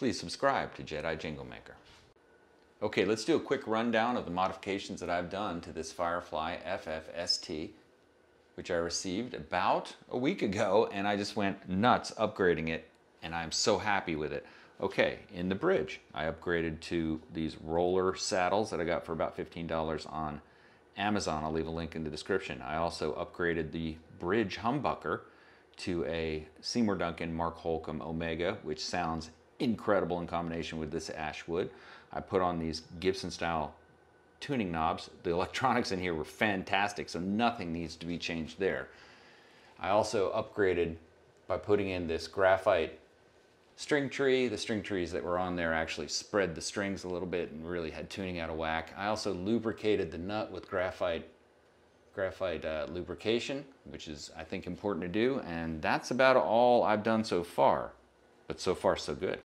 please subscribe to Jedi Jingle Maker. Okay, let's do a quick rundown of the modifications that I've done to this Firefly FFST, which I received about a week ago, and I just went nuts upgrading it, and I'm so happy with it. Okay, in the bridge, I upgraded to these roller saddles that I got for about $15 on Amazon. I'll leave a link in the description. I also upgraded the bridge humbucker to a Seymour Duncan Mark Holcomb Omega, which sounds incredible in combination with this Ashwood. I put on these Gibson style tuning knobs. The electronics in here were fantastic, so nothing needs to be changed there. I also upgraded by putting in this graphite string tree. The string trees that were on there actually spread the strings a little bit and really had tuning out of whack. I also lubricated the nut with graphite graphite uh, lubrication, which is I think important to do. And that's about all I've done so far, but so far so good.